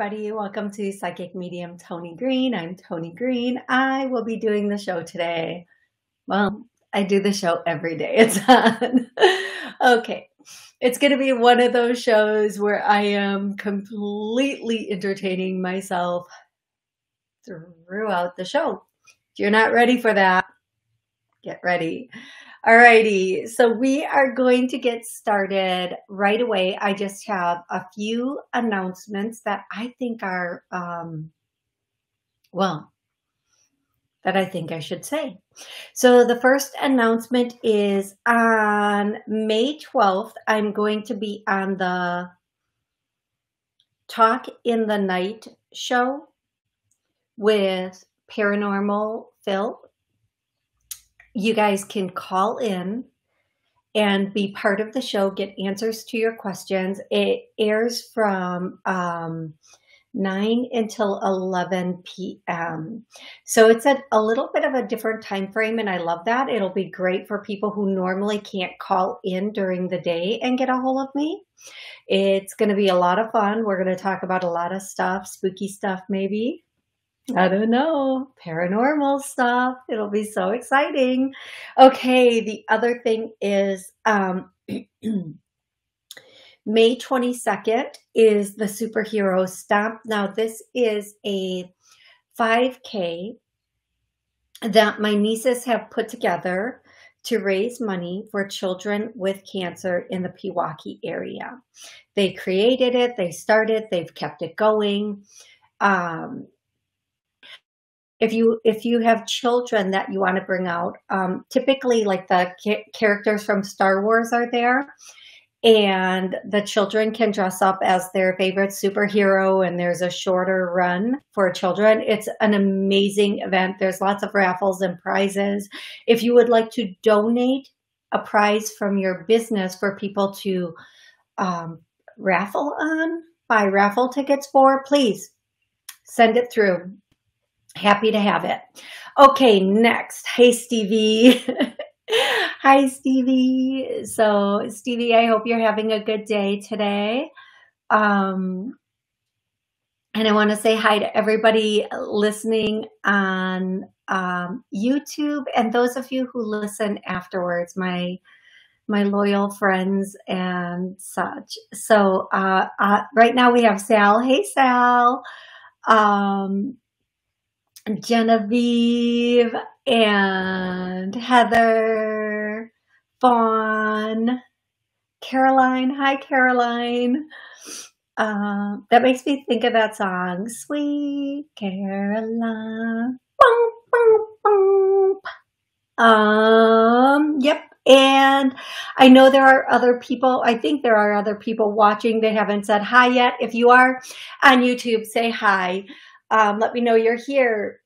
Everybody. Welcome to Psychic Medium Toni Green. I'm Toni Green. I will be doing the show today. Well, I do the show every day. It's on. okay. It's going to be one of those shows where I am completely entertaining myself throughout the show. If you're not ready for that, get ready. Alrighty, so we are going to get started right away. I just have a few announcements that I think are, um, well, that I think I should say. So the first announcement is on May 12th, I'm going to be on the Talk in the Night show with Paranormal Phil you guys can call in and be part of the show, get answers to your questions. It airs from um, 9 until 11 p.m. So it's a, a little bit of a different time frame, and I love that. It'll be great for people who normally can't call in during the day and get a hold of me. It's going to be a lot of fun. We're going to talk about a lot of stuff, spooky stuff, maybe. I don't know. Paranormal stuff. It'll be so exciting. Okay, the other thing is um, May 22nd is the superhero stomp. Now, this is a 5K that my nieces have put together to raise money for children with cancer in the Pewaukee area. They created it, they started, they've kept it going. Um, if you if you have children that you want to bring out um, typically like the ca- characters from star wars are there and the children can dress up as their favorite superhero and there's a shorter run for children. It's an amazing event. There's lots of raffles and prizes. If you would like to donate a prize from your business for people to um, raffle on buy raffle tickets for please send it through Happy to have it. Okay, next. Hey, Stevie. Hi, Stevie. So, Stevie, I hope you're having a good day today. Um, and I want to say hi to everybody listening on um, YouTube and those of you who listen afterwards, my my loyal friends and such. So uh, uh, right now we have Sal. Hey, Sal. Um, Genevieve and Heather, Fawn, Caroline. Hi, Caroline. Uh, that makes me think of that song, Sweet Caroline. Boom, boom, boom. Um, yep. And I know there are other people, I think there are other people watching that haven't said hi yet. If you are on YouTube, say hi. Um, let me know you're here.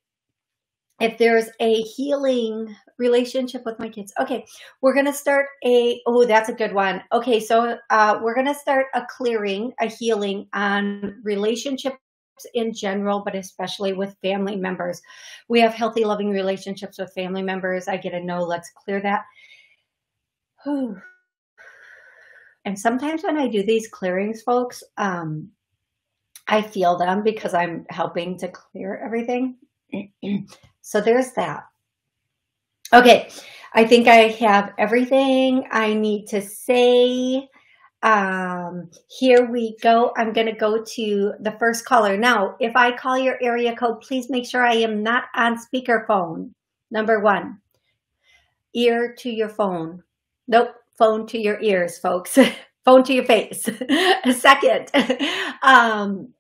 If there's a healing relationship with my kids. Okay, we're going to start a, oh, that's a good one. Okay, so uh, we're going to start a clearing, a healing on relationships in general, but especially with family members. We have healthy, loving relationships with family members. I get a no, let's clear that. And sometimes when I do these clearings, folks, um, I feel them because I'm helping to clear everything. so there's that. Okay, I think I have everything I need to say. Um, here we go. I'm going to go to the first caller. Now, if I call your area code, please make sure I am not on speakerphone. Number one, ear to your phone. Nope, phone to your ears, folks. phone to your face. a second, um,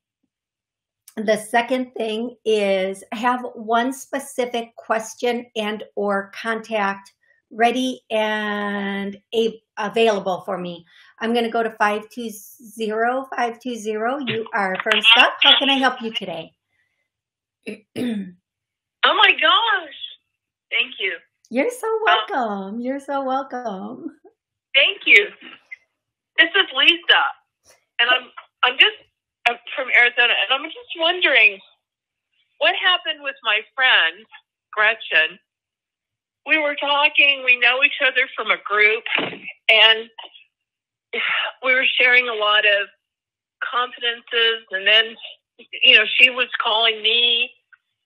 the second thing is have one specific question and or contact ready and a, available for me. I'm going to go to 520 520. You are first up. How can I help you today? oh my gosh. Thank you. You're so welcome. Um, You're so welcome. Thank you. Lisa. And I'm I'm just I'm from Arizona and I'm just wondering what happened with my friend Gretchen. We were talking, we know each other from a group and we were sharing a lot of confidences, and then you know she was calling me.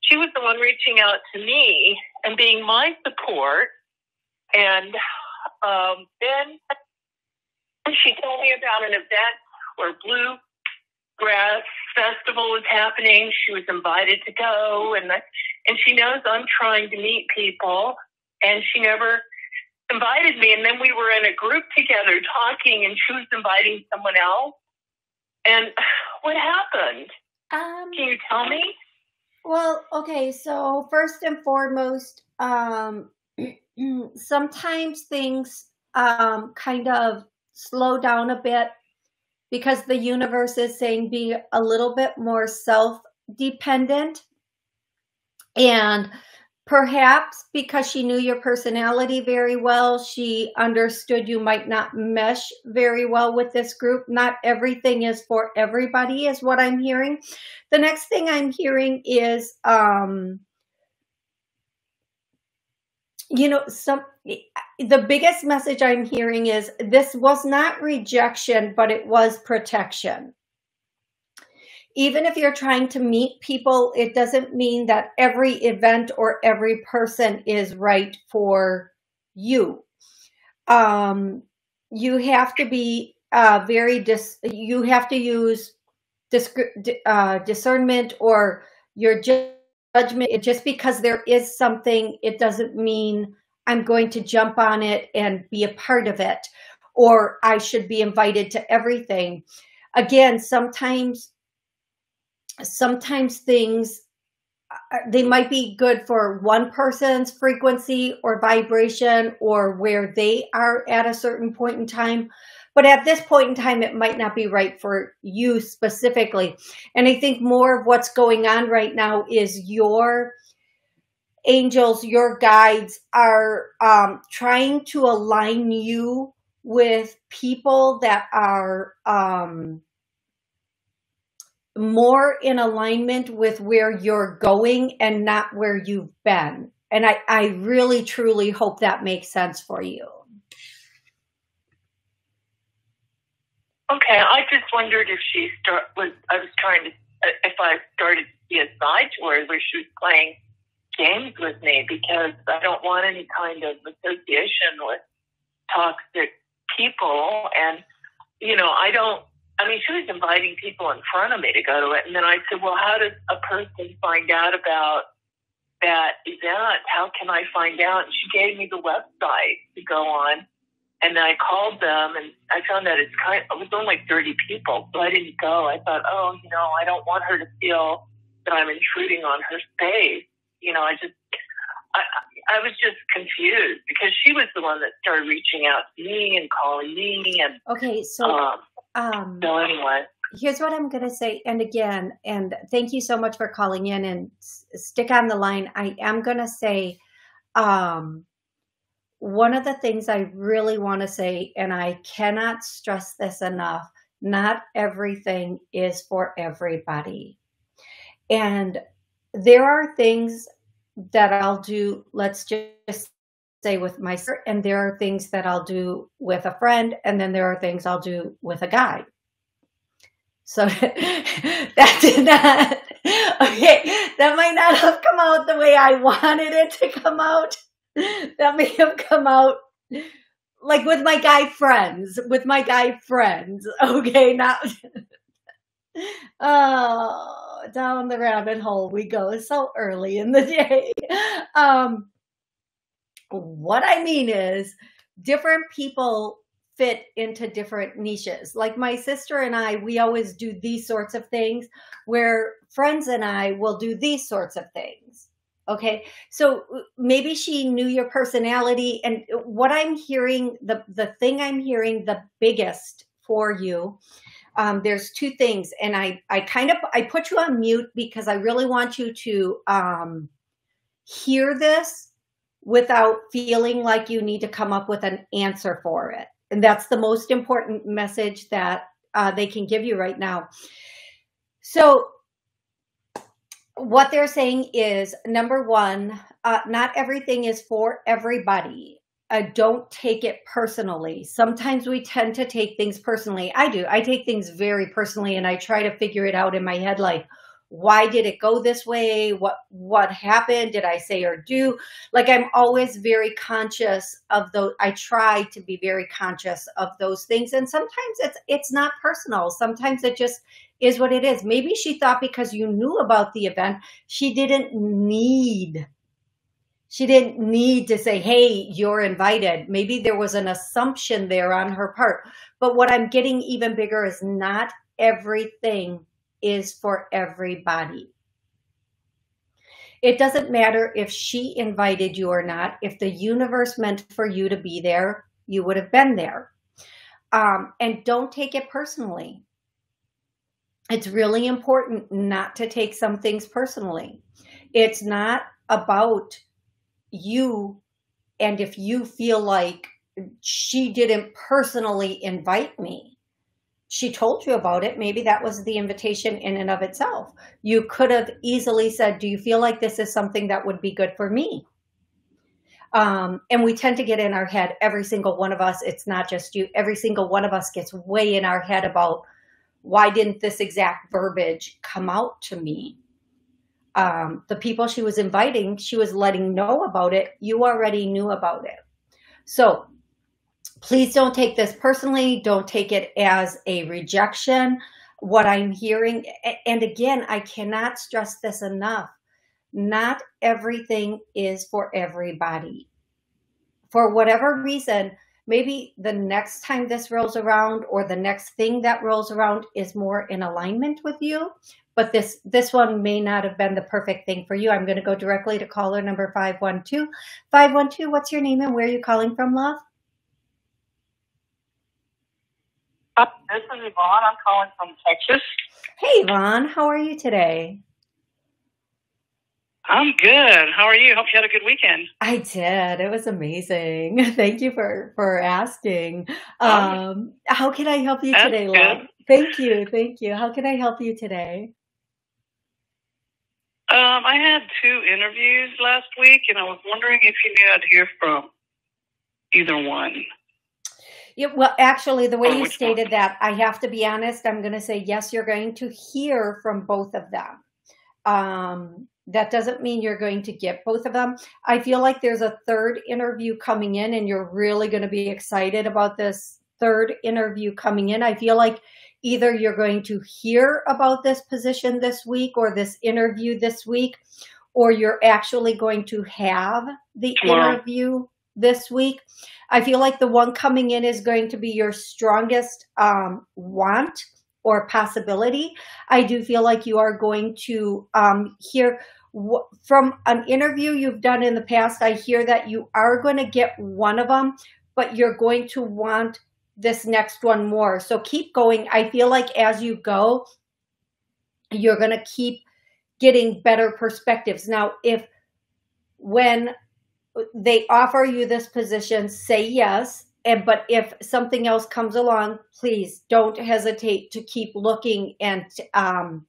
She was the one reaching out to me and being my support. And um, then she told me about an event where Blue Grass Festival was happening. She was invited to go, and and she knows I'm trying to meet people, and she never invited me. And then we were in a group together talking, and she was inviting someone else. And what happened? Um, Can you tell me? Well, okay. So first and foremost, um, sometimes things um, kind of slow down a bit because the universe is saying be a little bit more self dependent. And perhaps because she knew your personality very well, she understood you might not mesh very well with this group. Not everything is for everybody, is what I'm hearing. The next thing I'm hearing is, um, you know, some the biggest message I'm hearing is this was not rejection, but it was protection. Even if you're trying to meet people, it doesn't mean that every event or every person is right for you. Um, you have to be uh, very dis. You have to use dis- uh, discernment or your judgment. Just because there is something, it doesn't mean I'm going to jump on it and be a part of it, or I should be invited to everything. Again, sometimes, sometimes things uh, they might be good for one person's frequency or vibration or where they are at a certain point in time. But at this point in time, it might not be right for you specifically. And I think more of what's going on right now is your angels, your guides are um, trying to align you with people that are um, more in alignment with where you're going and not where you've been. And I, I really, truly hope that makes sense for you. Okay, I just wondered if she start was. I was trying to if I started to see a side to her where she was playing games with me because I don't want any kind of association with toxic people. And, you know, I don't, I mean, she was inviting people in front of me to go to it. And then I said, well, how does a person find out about that event? How can I find out? And she gave me the website to go on. And then I called them and I found that it's kind of, it was only like 30 people. So I didn't go. I thought, oh, you know, I don't want her to feel that I'm intruding on her space you know, I just, I, I was just confused because she was the one that started reaching out to me and calling me and. Okay, so. Um, um, so anyway. Here's what I'm going to say. And again, and thank you so much for calling in and stick on the line. I am going to say, um, one of the things I really want to say, and I cannot stress this enough, not everything is for everybody. And there are things that I'll do, let's just say with my and there are things that I'll do with a friend, and then there are things I'll do with a guy. So that did not, okay, that might not have come out the way I wanted it to come out. That may have come out like with my guy friends, with my guy friends, okay, not, oh down the rabbit hole we go so early in the day. Um, what I mean is, different people fit into different niches. Like my sister and I, we always do these sorts of things, where friends and I will do these sorts of things. Okay. So maybe she knew your personality. And what I'm hearing, the, the thing I'm hearing the biggest for you um, there's two things and i i kind of i put you on mute because i really want you to um, hear this without feeling like you need to come up with an answer for it and that's the most important message that uh, they can give you right now so what they're saying is number one uh, not everything is for everybody. Uh, don't take it personally. Sometimes we tend to take things personally. I do. I take things very personally and I try to figure it out in my head like, why did it go this way what what happened did i say or do like i'm always very conscious of those i try to be very conscious of those things and sometimes it's it's not personal sometimes it just is what it is maybe she thought because you knew about the event she didn't need she didn't need to say hey you're invited maybe there was an assumption there on her part but what i'm getting even bigger is not everything is for everybody. It doesn't matter if she invited you or not. If the universe meant for you to be there, you would have been there. Um, and don't take it personally. It's really important not to take some things personally. It's not about you. And if you feel like she didn't personally invite me, she told you about it, maybe that was the invitation in and of itself. You could have easily said, Do you feel like this is something that would be good for me? Um, and we tend to get in our head, every single one of us, it's not just you, every single one of us gets way in our head about why didn't this exact verbiage come out to me? Um, the people she was inviting, she was letting know about it. You already knew about it. So please don't take this personally. Don't take it as a rejection. What I'm hearing, and again, I cannot stress this enough. Not everything is for everybody. For whatever reason, maybe the next time this rolls around or the next thing that rolls around is more in alignment with you but this this one may not have been the perfect thing for you i'm going to go directly to caller number 512 512 what's your name and where are you calling from love This is Yvonne. I'm calling from Texas. Hey, Yvonne. How are you today? I'm good. How are you? Hope you had a good weekend. I did. It was amazing. Thank you for for asking. Oh. Um, how can I help you today, good. love? Thank you. Thank you. How can I help you today? Um, I had two interviews last week, and I was wondering if you knew I'd hear from either one. Yeah, well, actually, the way Or you stated one? that, I have to be honest. I'm going to say yes. You're going to hear from both of them. Um, that doesn't mean you're going to get both of them. I feel like there's a third interview coming in, and you're really going to be excited about this third interview coming in. I feel like either you're going to hear about this position this week or this interview this week, or you're actually going to have the Tomorrow. interview this week. I feel like the one coming in is going to be your strongest um, want or possibility. I do feel like you are going to um, hear w- from an interview you've done in the past. I hear that you are going to get one of them, but you're going to want this next one more. So keep going. I feel like as you go, you're going to keep getting better perspectives. Now, if when they offer you this position, say yes. And but if something else comes along, please don't hesitate to keep looking and um,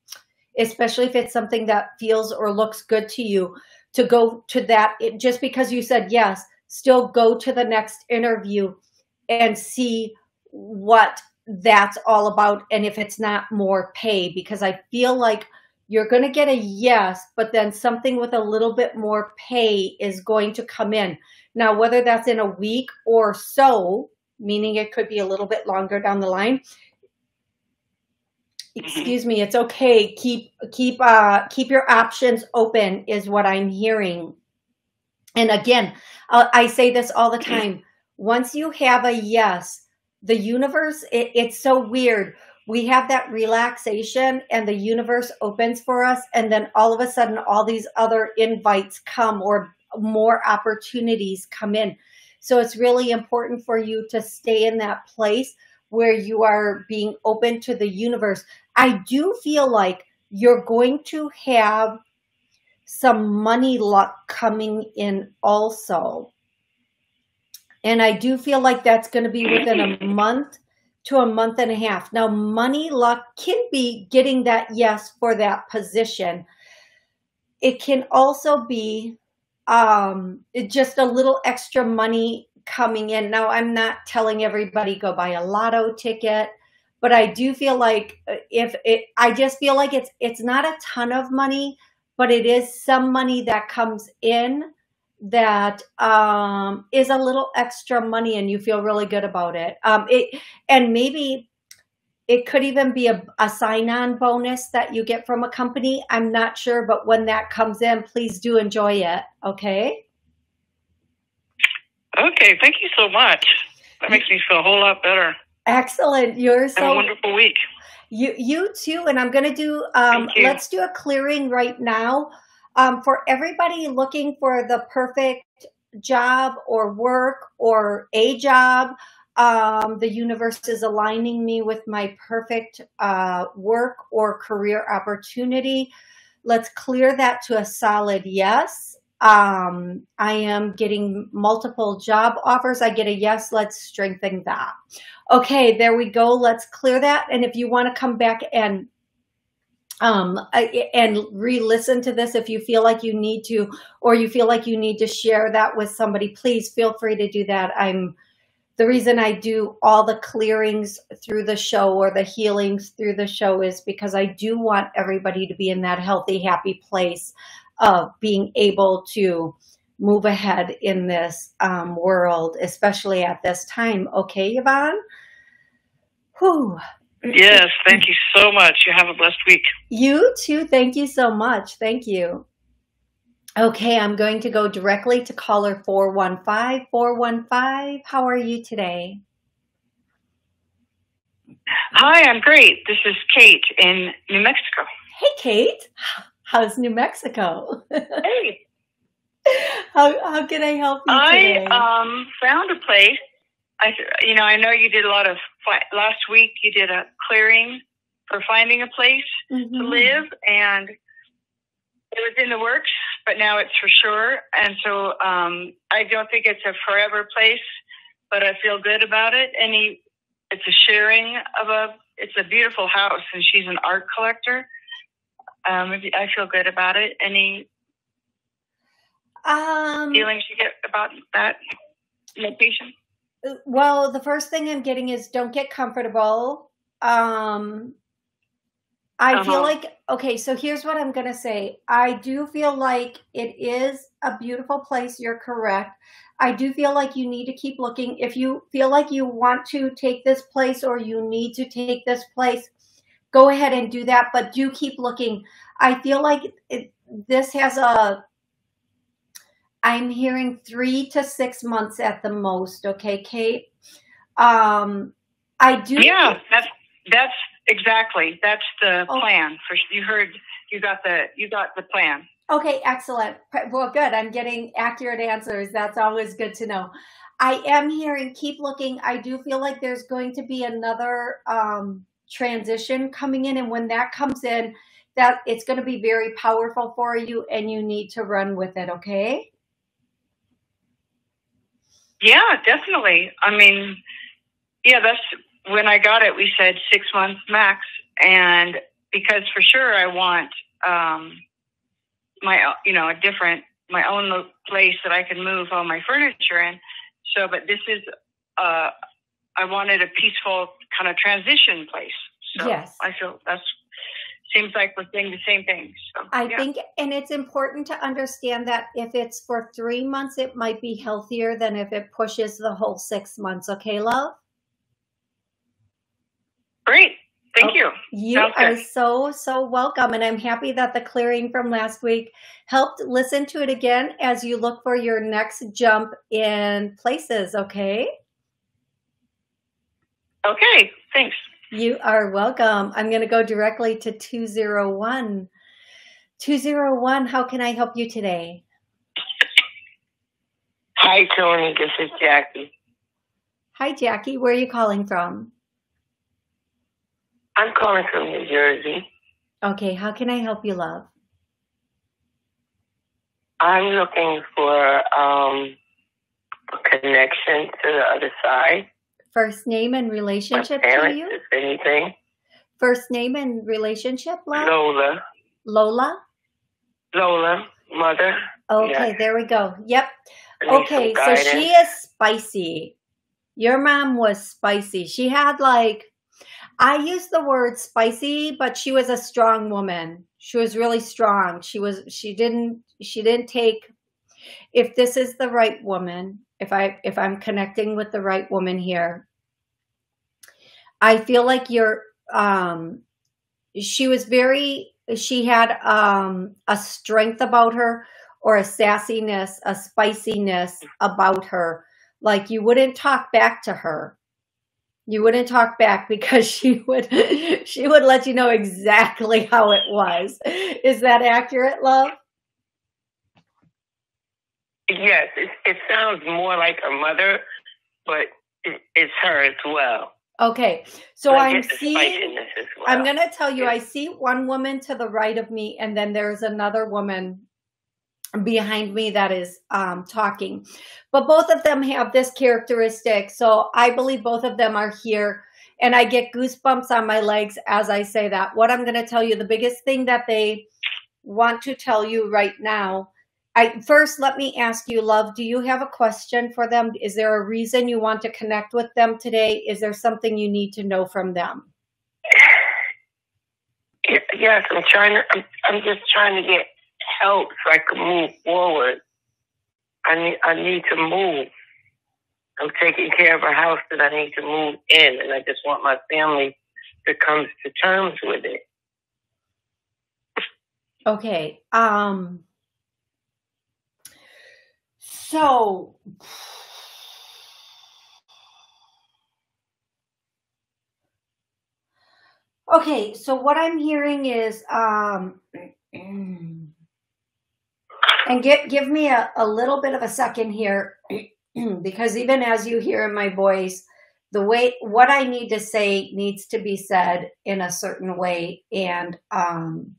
especially if it's something that feels or looks good to you, to go to that. It, just because you said yes, still go to the next interview and see what that's all about, and if it's not more pay, because I feel like you're going to get a yes, but then something with a little bit more pay is going to come in. Now, whether that's in a week or so, meaning it could be a little bit longer down the line. Excuse me, it's okay. Keep keep uh keep your options open is what I'm hearing. And again, uh, I say this all the time. Once you have a yes, the universe it, it's so weird. We have that relaxation and the universe opens for us and then all of a sudden all these other invites come or more opportunities come in. So it's really important for you to stay in that place where you are being open to the universe. I do feel like you're going to have some money luck coming in also and i do feel like that's going to be within a month to a month and a half. Now, money luck can be getting that yes for that position. It can also be um, it just a little extra money coming in. Now, I'm not telling everybody go buy a lotto ticket, but I do feel like uh, if it, I just feel like it's it's not a ton of money, but it is some money that comes in that um, is a little extra money, and you feel really good about it. Um, it and maybe it could even be a, a sign-on bonus that you get from a company. I'm not sure, but when that comes in, please do enjoy it. Okay. Okay, thank you so much. That makes me feel a whole lot better. Excellent. You're so Have a wonderful week. You you too, and I'm gonna do um let's do a clearing right now. Um for everybody looking for the perfect job or work or a job. Um, the universe is aligning me with my perfect uh, work or career opportunity. Let's clear that to a solid yes. Um, I am getting multiple job offers. I get a yes. Let's strengthen that. Okay, there we go. Let's clear that. And if you want to come back and um and re-listen to this if you feel like you need to or you feel like you need to share that with somebody please feel free to do that. I'm the reason i do all the clearings through the show or the healings through the show is because i do want everybody to be in that healthy happy place of being able to move ahead in this um, world especially at this time. Okay yvonne? Whew. Yes, thank you so much. You have a blessed week. You too. Thank you so much. Thank you. Okay, I'm going to go directly to caller 415. 415, how are you today? Hi, I'm great. This is Kate in New Mexico. Hey, Kate. How's New Mexico? Hey, how, how can I help you I today? um found a place. I you know I know you did a lot of last week. You did a clearing for finding a place to Mhm. live, and it was in the works, but now it's for sure. And so um I don't think it's a forever place, but I feel good about it. Any, it's a sharing of a. It's a beautiful house, and she's an art collector. Um, I feel good about it. Any Um, feelings you get about that location? Well, the first thing I'm getting is don't get comfortable. Um, I feel Uh-huh. like, okay, so here's what I'm going to say. I do feel like it is a beautiful place. You're correct. I do feel like you need to keep looking. If you feel like you want to take this place or you need to take this place, go ahead and do that, but do keep looking. I feel like it, this has a, I'm hearing three to six months at the most. Okay, Kate. Um, I do. Yeah, that's that's exactly that's the Oh. plan. For you heard, you got the you got the plan. Okay, excellent. Well, good. I'm getting accurate answers. That's always good to know. I am hearing keep looking. I do feel like there's going to be another um, transition coming in, and when that comes in, that it's going to be very powerful for you, and you need to run with it. Okay. Yeah, definitely. I mean, yeah, that's when I got it. We said six months max, and because for sure I want um, my you know a different my own place that I can move all my furniture in. So, but this is uh, I wanted a peaceful kind of transition place. So Yes. I feel that's seems like we're saying the same thing. So I yeah. think, and it's important to understand that if it's for three months, it might be healthier than if it pushes the whole six months. Okay, love? great. Thank you. You Sounds are good. so, so welcome. And I'm happy that the clearing from last week helped listen to it again as you look for your next jump in places. Okay. Okay. Thanks. You are welcome. I'm going to go directly to 201. 201, how can I help you today? Hi, Toni. This is Jackie. Hi, Jackie. Where are you calling from? I'm calling from New Jersey. Okay. How can I help you, love? I'm looking for um, a connection to the other side. First name and relationship to you? anything. First name and relationship, love? Lola. Lola? Lola, mother. Okay, there we go. Yep. I need some Okay, so she is spicy. Your mom was spicy. She had like, I use the word spicy, but she was a strong woman. She was really strong. She was, she didn't, she didn't take, if this is the right woman, if I, if I'm connecting with the right woman here, I feel like you're, um, she was very, she had, um, a strength about her or a sassiness, a spiciness about her. Like you wouldn't talk back to her. You wouldn't talk back because she would she would let you know exactly how it was. Is that accurate, love? Yes, it, it sounds more like a mother, but it, it's her as well. Okay. So I I'm seeing well. I'm going to tell you Yeah. I see one woman to the right of me and then there's another woman behind me that is um, talking. But both of them have this characteristic. So I believe both of them are here. And I get goosebumps on my legs as I say that. What I'm going to tell you, the biggest thing that they want to tell you right now. I first let me ask you, love, do you have a question for them? Is there a reason you want to connect with them today? Is there something you need to know from them? Yes, I'm trying to. I'm, I'm just trying to get help so I can move forward. I need. I need to move. I'm taking care of a house that I need to move in, and I just want my family to come to terms with it. Okay. Um so Okay, so what I'm hearing is um and give give me a, a little bit of a second here because even as you hear in my voice the way what I need to say needs to be said in a certain way and um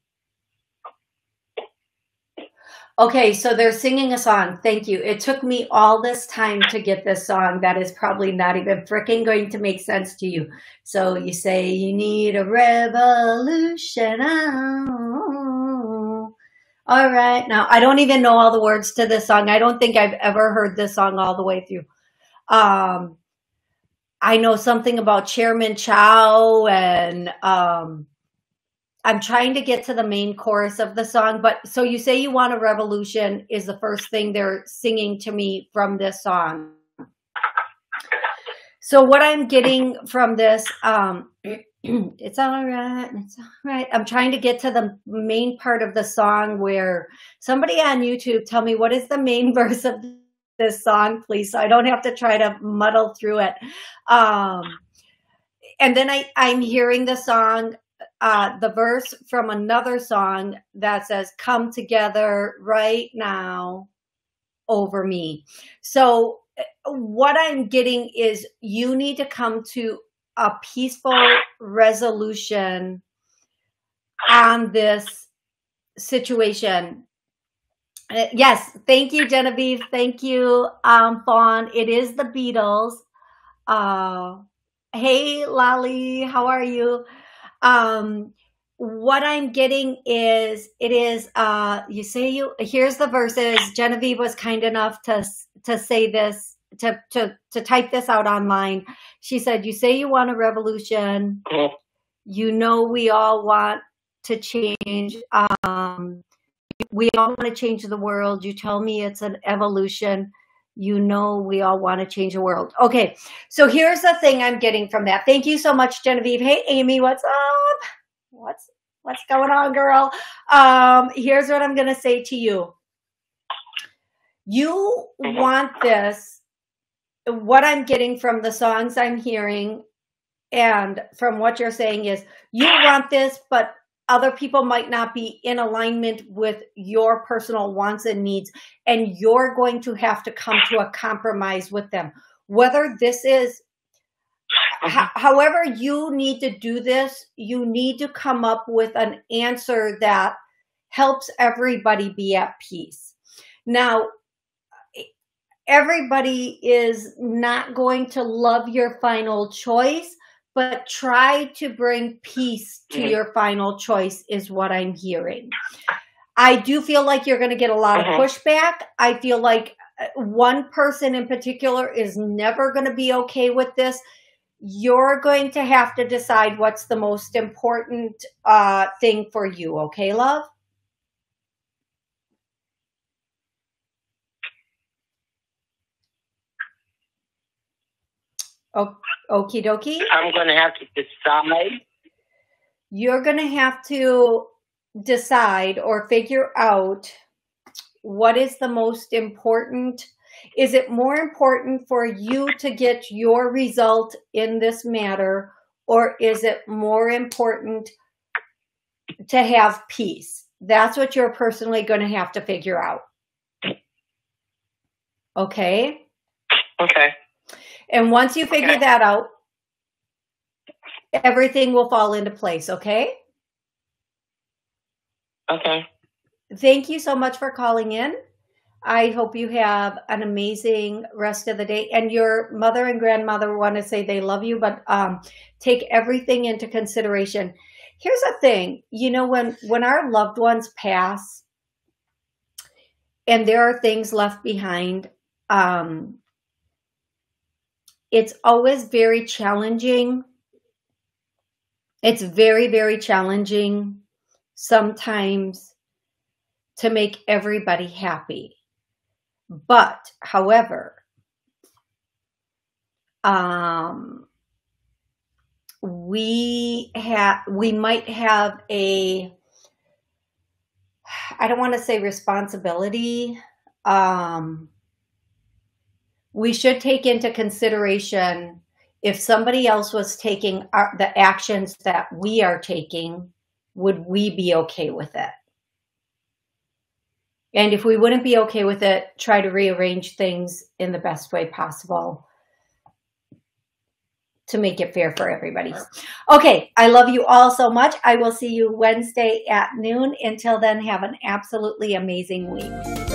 Okay, so they're singing a song. Thank you. It took me all this time to get this song that is probably not even freaking going to make sense to you. So you say you need a revolution. Oh. All right. Now, I don't even know all the words to this song. I don't think I've ever heard this song all the way through. Um, I know something about Chairman Chow and um, I'm trying to get to the main chorus of the song, but so you say you want a revolution is the first thing they're singing to me from this song. So what I'm getting from this, um, it's all right, it's all right. I'm trying to get to the main part of the song where somebody on YouTube tell me what is the main verse of this song, please, so I don't have to try to muddle through it. Um, and then I, I'm hearing the song uh, the verse from another song that says, Come together right now over me. So, what I'm getting is you need to come to a peaceful resolution on this situation. Uh, Yes, thank you, Genevieve. Thank you, um, Fawn. It is the Beatles. Uh, hey, Lolly, how are you? Um what i'm getting is it is uh you say you here's the verses. Genevieve was kind enough to to say this to to to type this out online. She said you say you want a revolution. Mhm. you know we all want to change um we all want to change the world. You tell me it's an evolution you know we all want to change the world. Okay so here's the thing i'm getting from that. Thank you so much genevieve. Hey amy what's up? What's what's going on girl? Um here's what i'm going to say to you. You Mhm. want this what i'm getting from the songs i'm hearing and from what you're saying is you want this but other people might not be in alignment with your personal wants and needs and you're going to have to come to a compromise with them. Whether this is ho- mm-hmm. however you need to do this you need to come up with an answer that helps everybody be at peace. Now everybody is not going to love your final choice but try to bring peace to Mhm. your final choice is what i'm hearing I do feel like you're going to get a lot Mhm. of pushback. I feel like uh, one person in particular is never going to be okay with this. You're going to have to decide what's the most important uh, thing for you. Okay, love? O- Okie dokie. I'm going to have to decide. You're going to have to decide or figure out what is the most important. Is it more important for you to get your result in this matter, or is it more important to have peace? That's what you're personally going to have to figure out. Okay. Okay. And once you figure Okay. that out, everything will fall into place. Okay. Okay. Thank you so much for calling in. I hope you have an amazing rest of the day. And your mother and grandmother want to say they love you, but um, take everything into consideration. Here's the thing, you know, when when our loved ones pass, and there are things left behind, um, it's always very challenging. It's very very challenging sometimes to make everybody happy. But, however, um, we have we might have a I don't want to say responsibility. Um, we should take into consideration if somebody else was taking our, the actions that we are taking, would we be okay with it? And if we wouldn't be okay with it, try to rearrange things in the best way possible to make it fair for everybody. Okay, I love you all so much. I will see you Wednesday at noon. Until then, have an absolutely amazing week.